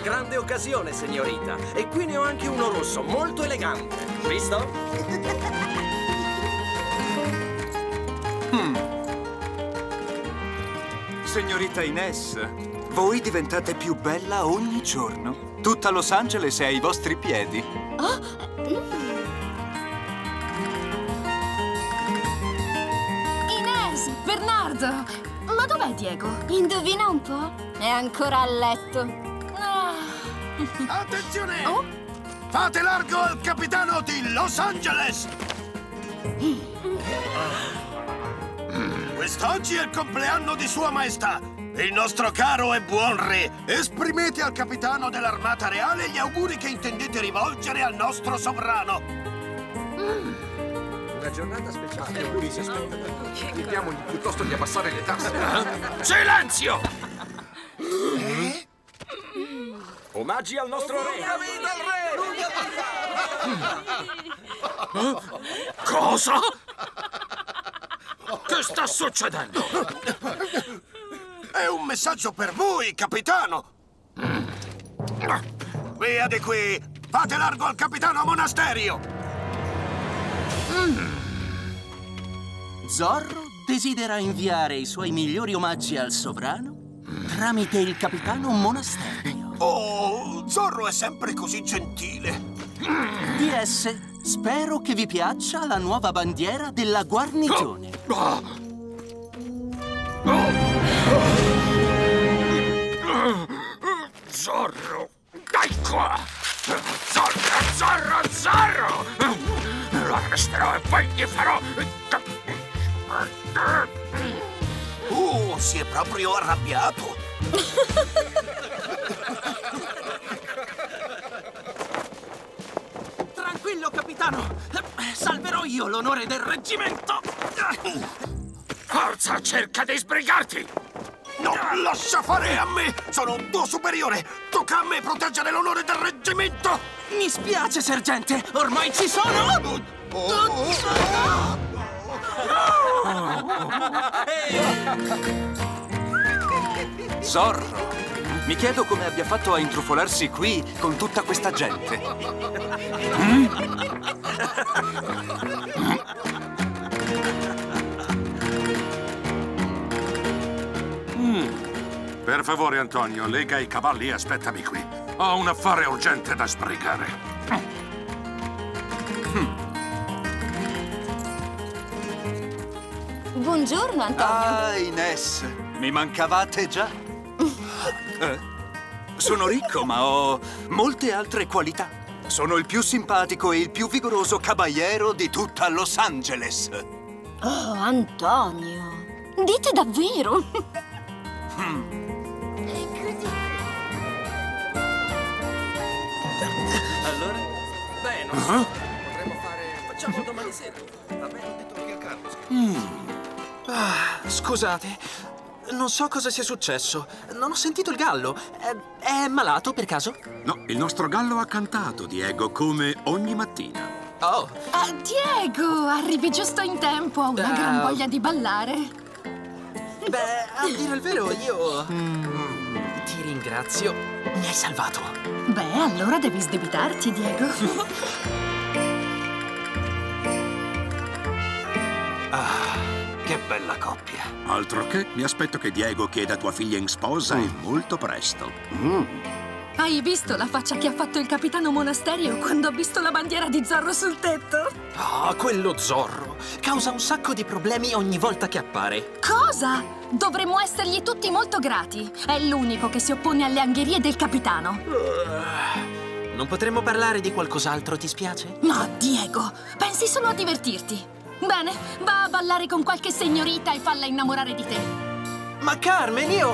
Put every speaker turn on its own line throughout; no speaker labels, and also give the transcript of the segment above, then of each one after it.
una grande occasione, signorita. E qui ne ho anche uno rosso, molto elegante. Visto?
Signorita Ines, voi diventate più bella ogni giorno. Tutta Los Angeles è ai vostri piedi.
Ines, Bernardo, ma dov'è Diego?
Indovina un po'? È ancora a letto.
Attenzione!
Oh?
Fate largo al capitano di Los Angeles! Quest'oggi è il compleanno di Sua Maestà, il nostro caro e buon re. Esprimete al capitano dell'Armata Reale gli auguri che intendete rivolgere al nostro sovrano.
Una giornata speciale. Auguri si aspetta. Chiediamogli piuttosto di abbassare le tasse.
Silenzio!
Omaggi al nostro re.
Cosa? Che sta succedendo? È un messaggio per voi, capitano! Via di qui! Fate largo al capitano monasterio!
Zorro desidera inviare i suoi migliori omaggi al sovrano tramite il capitano Monasterio.
Oh, Zorro è sempre così gentile!
DS, spero che vi piaccia la nuova bandiera della guarnigione.
Zorro! Dai qua! Zorro, Zorro, Zorro! Lo arresterò e poi gli farò... Uh, si è proprio arrabbiato!
Tranquillo, capitano! Salverò io l'onore del reggimento!
Forza, cerca di sbrigarti! No, lascia fare a me! Sono un tuo superiore! Tocca a me proteggere l'onore del reggimento!
Mi spiace, sergente! Ormai ci sono!
Zorro, mi chiedo come abbia fatto a intrufolarsi qui con tutta questa gente.
Per favore, Antonio, lega i cavalli e aspettami qui. Ho un affare urgente da sbrigare.
Buongiorno, Antonio.
Ah, Ines, mi mancavate già? Eh, sono ricco, ma ho molte altre qualità. Sono il più simpatico e il più vigoroso caballero di tutta Los Angeles.
Oh, Antonio. Dite davvero?
Allora? Beh, non so. Potremmo fare... Facciamo domani sera. Va bene? Ho detto anche a Carlos.
Ah, scusate, non so cosa sia successo. Non ho sentito il gallo. È, è malato per caso?
No, il nostro gallo ha cantato, Diego, come ogni mattina.
Oh,
ah, Diego, arrivi giusto in tempo. Ho una
Ah.
gran voglia di ballare.
beh, a dire il vero, io. Mm, ti ringrazio. Mi hai salvato.
Beh, allora devi sdebitarti, Diego.
Che bella coppia!
Altro che, mi aspetto che Diego chieda tua figlia in sposa e molto presto.
Hai visto la faccia che ha fatto il capitano Monasterio quando ha visto la bandiera di Zorro sul tetto?
Ah, quello Zorro. Causa un sacco di problemi ogni volta che appare.
Cosa? Dovremmo essergli tutti molto grati. È l'unico che si oppone alle angherie del capitano.
Non potremmo parlare di qualcos'altro, ti spiace?
No, Diego, pensi solo a divertirti. Bene, va a ballare con qualche signorita e falla innamorare di te.
Ma Carmen, io.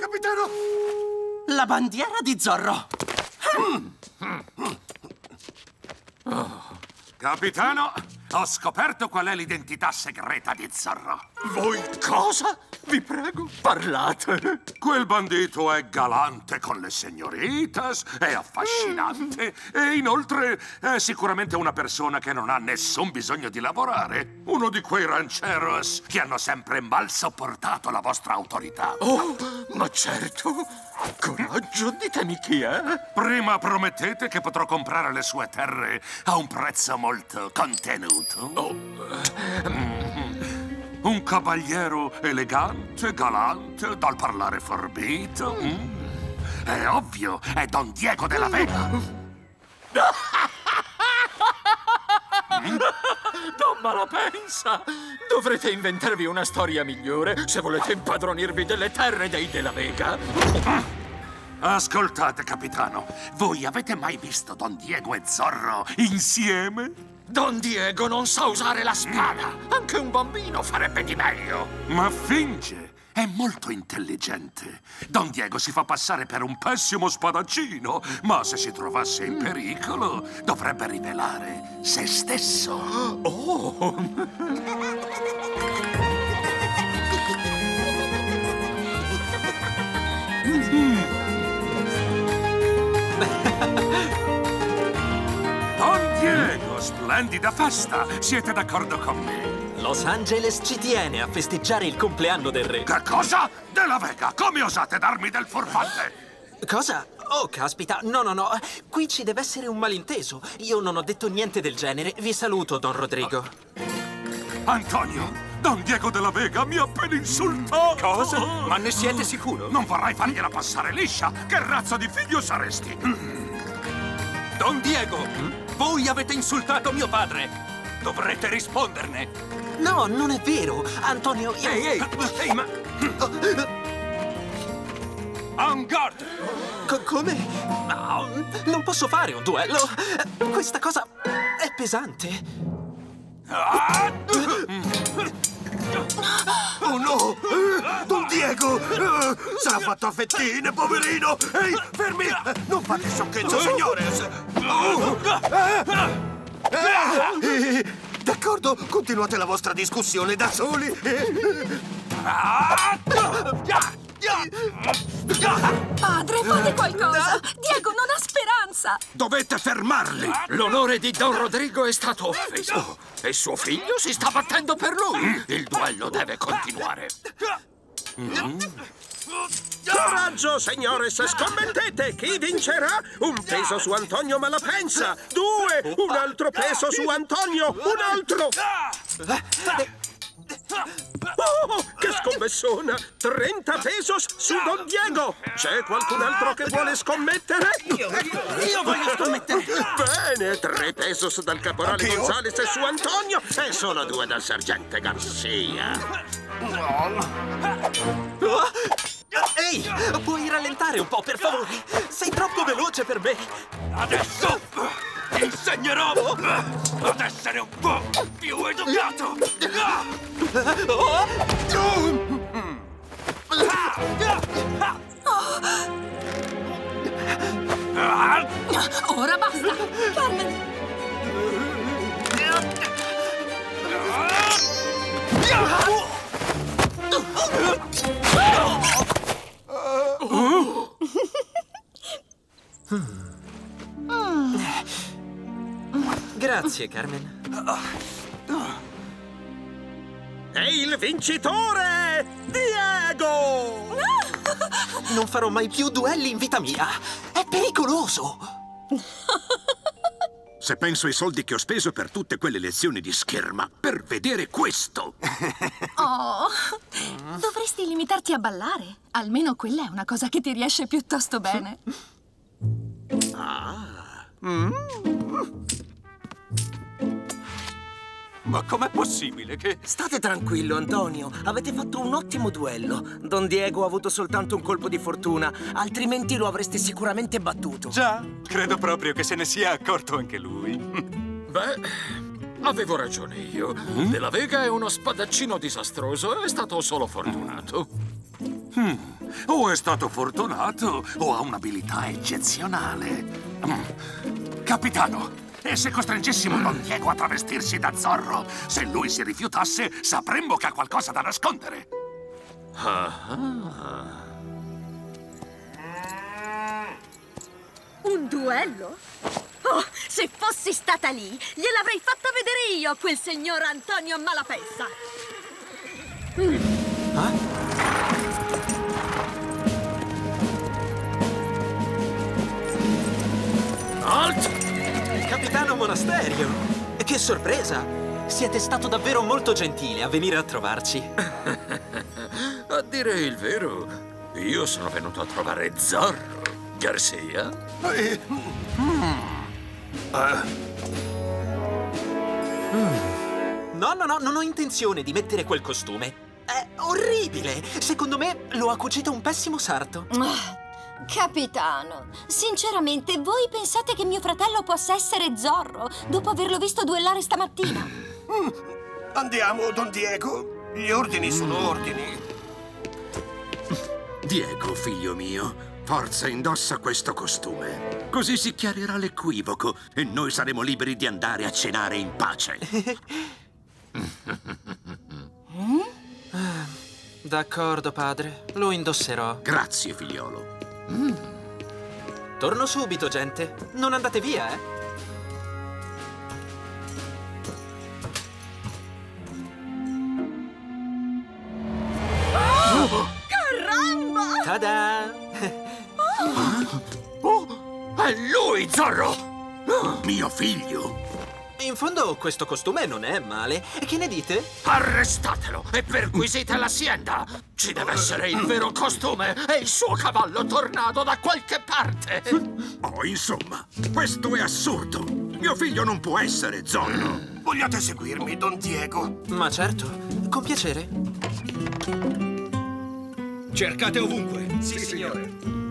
Capitano!
La bandiera di Zorro.
Capitano, ho scoperto qual è l'identità segreta di Zorro. Voi cosa? Vi prego, parlate. Quel bandito è galante con le signoritas, è affascinante e inoltre è sicuramente una persona che non ha nessun bisogno di lavorare. Uno di quei rancheros che hanno sempre mal sopportato la vostra autorità.
Oh, ma certo. Coraggio, ditemi chi è.
Prima promettete che potrò comprare le sue terre a un prezzo molto contenuto.
Oh,
Un cavaliere elegante, galante, dal parlare forbito. Mm. È ovvio, è Don Diego della Vega.
Don Malapensa! Dovrete inventarvi una storia migliore se volete impadronirvi delle terre dei Della Vega.
Ascoltate, capitano, voi avete mai visto Don Diego e Zorro insieme?
Don Diego non sa usare la spada! Anche un bambino farebbe di meglio!
Ma finge! È molto intelligente. Don Diego si fa passare per un pessimo spadaccino, ma se si trovasse in pericolo dovrebbe rivelare se stesso.
Oh!
Don splendida festa! Siete d'accordo con me?
Los Angeles ci tiene a festeggiare il compleanno del re.
Che cosa? Della Vega, come osate darmi del furfante?
Cosa? Oh, caspita, no, no, no. Qui ci deve essere un malinteso. Io non ho detto niente del genere. Vi saluto, Don Rodrigo.
Antonio, Don Diego della Vega mi ha appena insultato!
Cosa? Ma ne siete sicuro?
Non vorrai fargliela passare liscia! Che razza di figlio saresti?
Don Diego, voi avete insultato mio padre. Dovrete risponderne.
No, non è vero. Antonio, io...
Ehi, ehi, ehi, ma... En garde!
Co- come? No, non posso fare un duello. Questa cosa è pesante.
Oh no! Don Diego! Sarà fatto a fettine, poverino! Ehi, fermi! Non fate sciocchezza, signore! D'accordo, continuate la vostra discussione da soli.
Padre, fate qualcosa! Diego non ha speranza!
Dovete fermarli!
L'onore di Don Rodrigo è stato offeso. E suo figlio si sta battendo per lui. Il duello deve continuare.
Coraggio, signore, se scommettete chi vincerà? Un peso su Antonio Malapensa, due, un altro peso su Antonio, un altro. Oh, che scommessona! 30 pesos su Don Diego! C'è qualcun altro che vuole scommettere? Io,
voglio scommettere.
Bene, 3 pesos dal caporale Gonzales su Antonio e solo due dal sergente Garcia.
Oh! Ehi, puoi rallentare un po', per favore? Sei troppo veloce per me.
Adesso ti insegnerò ad essere un po' più educato.
Ora basta! Carmen!
Grazie, Carmen.
E il vincitore, Diego!
Non farò mai più duelli in vita mia. È pericoloso.
Se penso ai soldi che ho speso per tutte quelle lezioni di scherma, per vedere questo!
Oh, dovresti limitarti a ballare. Almeno quella è una cosa che ti riesce piuttosto bene.
Ma com'è possibile che...
State tranquillo, Antonio. Avete fatto un ottimo duello. Don Diego ha avuto soltanto un colpo di fortuna, altrimenti lo avreste sicuramente battuto.
Già, credo proprio che se ne sia accorto anche lui.
Beh, avevo ragione io. Della Vega è uno spadaccino disastroso, è stato solo fortunato.
O è stato fortunato o ha un'abilità eccezionale. Mm. Capitano, E se costringessimo Don Diego a travestirsi da Zorro? Se lui si rifiutasse, sapremmo che ha qualcosa da nascondere.
Un duello? Oh, se fossi stata lì, gliel'avrei fatta vedere io a quel signor Antonio Malapessa.
Alt! Capitano Monasterio! Che sorpresa! Siete stato davvero molto gentile a venire a trovarci.
A dire il vero, io sono venuto a trovare Zorro. Garcia?
Eh,
No, no, no, non ho intenzione di mettere quel costume. È orribile! Secondo me lo ha cucito un pessimo sarto.
Ah, Capitano, sinceramente voi pensate che mio fratello possa essere Zorro dopo averlo visto duellare stamattina?
Andiamo, Don Diego. Gli ordini sono ordini.
Diego, figlio mio, forza indossa questo costume. Così si chiarirà l'equivoco e noi saremo liberi di andare a cenare in pace.
D'accordo, padre. Lo indosserò.
Grazie, figliolo.
Torno subito, gente. Non andate via, eh?
Caramba!
Tada!
È lui, Zorro!
Mio figlio.
In fondo questo costume non è male. Che ne dite?
Arrestatelo e perquisite l'azienda! Ci deve essere il vero costume e il suo cavallo tornato da qualche parte!
Oh, insomma, questo è assurdo. Mio figlio non può essere Zorro.
Vogliate seguirmi, Don Diego?
Ma certo, con piacere.
Cercate ovunque. Sì, signore.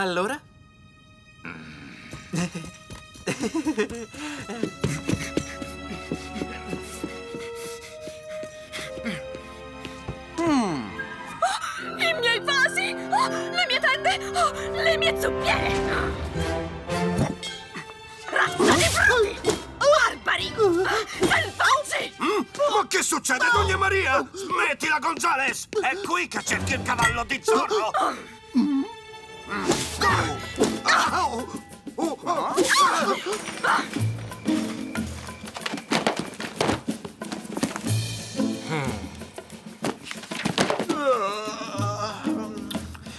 Allora?
I miei vasi! Oh, le mie tende! Oh, le mie zuppiere! Razza di bruti! Barbari! Selvaggi!
Ma che succede, Dogna Maria? Smettila, Gonzales! È qui che cerchi il cavallo di Zorro! Au!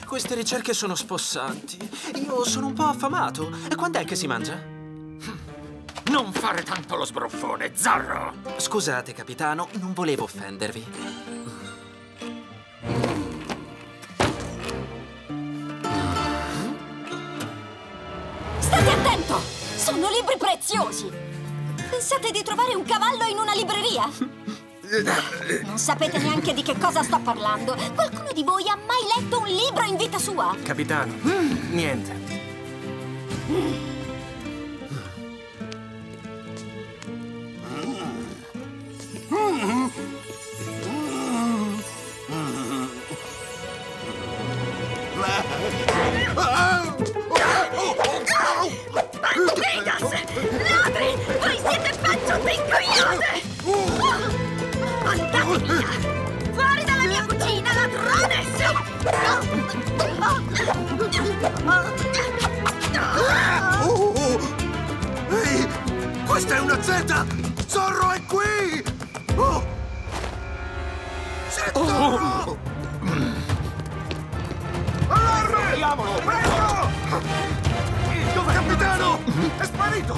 Queste ricerche sono spossanti. Io sono un po' affamato. E quando è che si mangia?
Non fare tanto lo sbruffone, Zorro!
Scusate, capitano, non volevo offendervi.
Attento! Sono libri preziosi! Pensate di trovare un cavallo in una libreria? Non sapete neanche di che cosa sto parlando. Qualcuno di voi ha mai letto un libro in vita sua?
Capitano, niente.
Bandidas!
Oh, oh. Ehi, questa è una Z! Zorro è qui! Oh! Zorro! Allarme! Vediamolo! Dove, capitano? È sparito!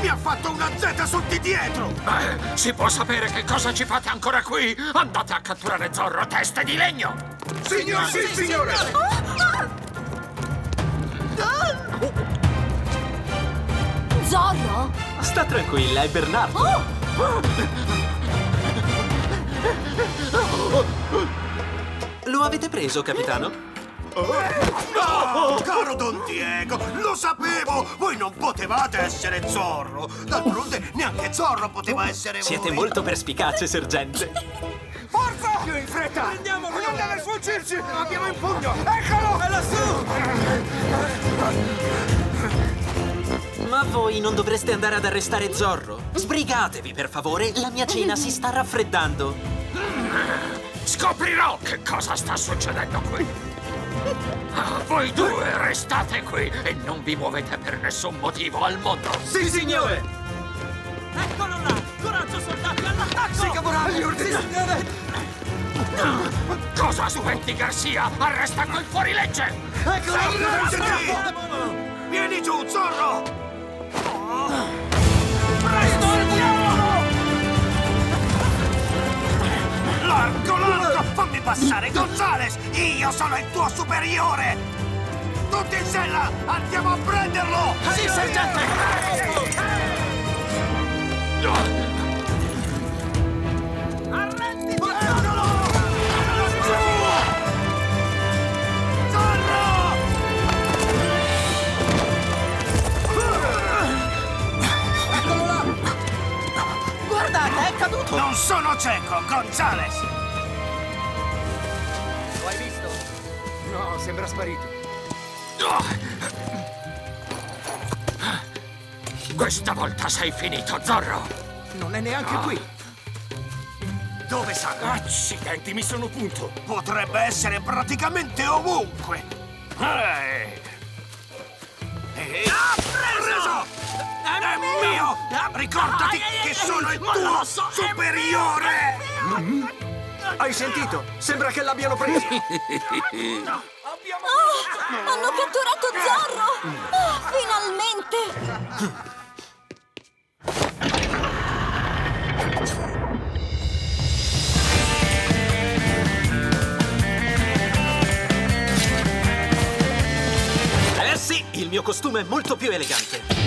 Mi ha fatto una Z sul di dietro!
Eh, si può sapere che cosa ci fate ancora qui? Andate a catturare Zorro, teste di legno!
Signor, sì, signore!
Zorro?
Sta tranquilla, è Bernardo. Lo avete preso, capitano?
No, caro Don Diego, lo sapevo! Voi non potevate essere Zorro! D'altronde neanche Zorro poteva essere
Siete
voi!
molto perspicace, sergente.
Forza!
Più in fretta!
Prendiamolo! Non deve sfuggirci! Lo abbiamo in pugno! Eccolo!
È lassù!
Ma voi non dovreste andare ad arrestare Zorro? Sbrigatevi, per favore, la mia cena si sta raffreddando.
Scoprirò che cosa sta succedendo qui. Voi due restate qui e non vi muovete per nessun motivo al mondo.
Sì, signore! Eccolo là! Coraggio, soldati, all'attacco! Sì, caporale! Sì, signore!
Cosa aspetti, Garcia? Arresta quel fuorilegge!
Eccolo
Fermati! Vieni giù, Zorro!
Presto, andiamo!
Largo, largo! Fammi passare, Gonzales! Io sono il tuo superiore! Tutti in sella! Andiamo a prenderlo!
Sì, sergente! Arrendi!
È caduto!
Non sono cieco, Gonzales!
Lo hai visto? No, sembra sparito.
Questa volta sei finito, Zorro!
Non è neanche qui.
Dove sarà?
Accidenti, mi sono punto.
Potrebbe essere praticamente ovunque! Ehi! Ehi. Ah, preso! È mio! Ricordati che sono il tuo superiore!
Hai sentito? Sembra che l'abbiano preso.
Oh, hanno catturato Zorro! Oh, finalmente!
Eh sì, il mio costume è molto più elegante.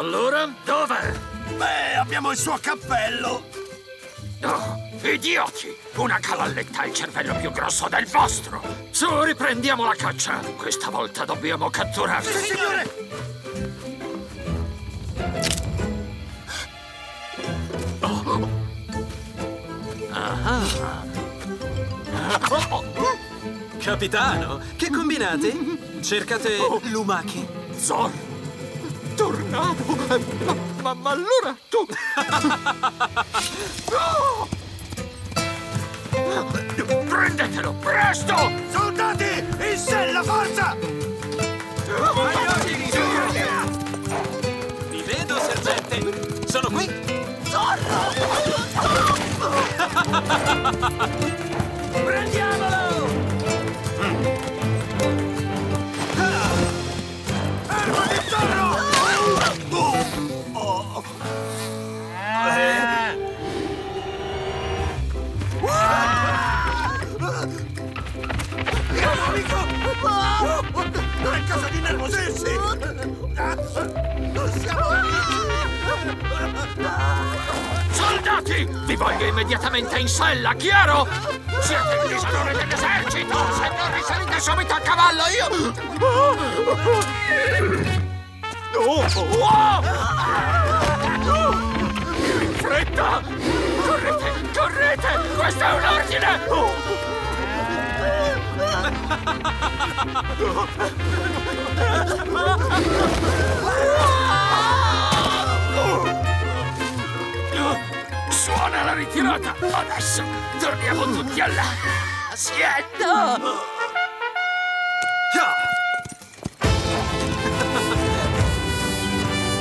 Allora, dov'è?
Beh, abbiamo il suo cappello!
Oh, idioti! Una cavalletta ha il cervello più grosso del vostro! Su, riprendiamo la caccia! Questa volta dobbiamo catturarlo!
Signore!
Capitano, che combinate? Cercate lumache?
Zorro! Tornado! Eh, Ma, ma- ma allora tu... Oh! Prendetelo, presto!
Soldati! In sella, forza!
Vi vedo, sergente! Sono qui!
Fermati, Amico! Non è cosa di nervosirsi! Non siamo
Soldati! Vi voglio immediatamente in sella, chiaro? Siete il disonore dell'esercito! Signori, salite subito a cavallo, io... Oh, oh, oh! In fretta! Correte, correte! Questo è un ordine! Suona la ritirata! Adesso torniamo tutti all'asiento!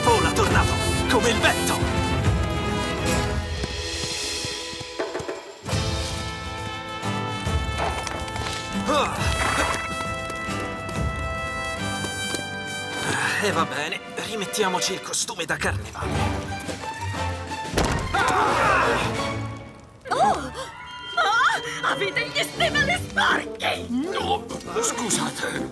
Vola, tornato! Come il vento! Ah, E va bene, rimettiamoci il costume da carnevale.
Ah, avete gli stivali sporchi!
No, scusate.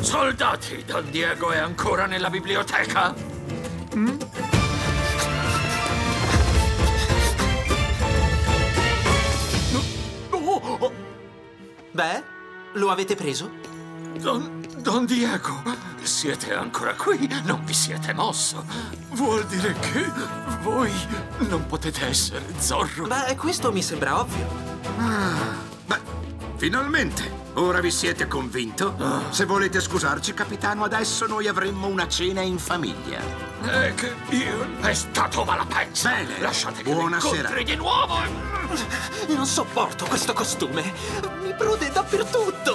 Soldati, Don Diego è ancora nella biblioteca?
Lo avete preso?
Don, Don Diego, siete ancora qui? Non vi siete mosso? Vuol dire che voi non potete essere Zorro?
Beh, questo mi sembra ovvio.
Beh, finalmente! Ora vi siete convinto? Se volete scusarci, capitano, adesso noi avremmo una cena in famiglia.
È che io... È stato Malapensa!
Bene,
Lasciate che
buonasera.
di nuovo!
Non sopporto questo costume prude dappertutto!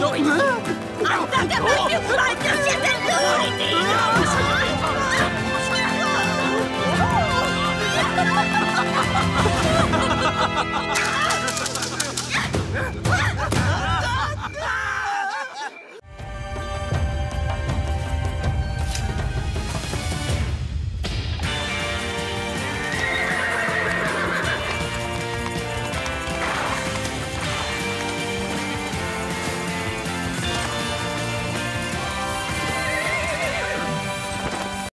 Lui!
Andate a far più bagno, siete luridi! No!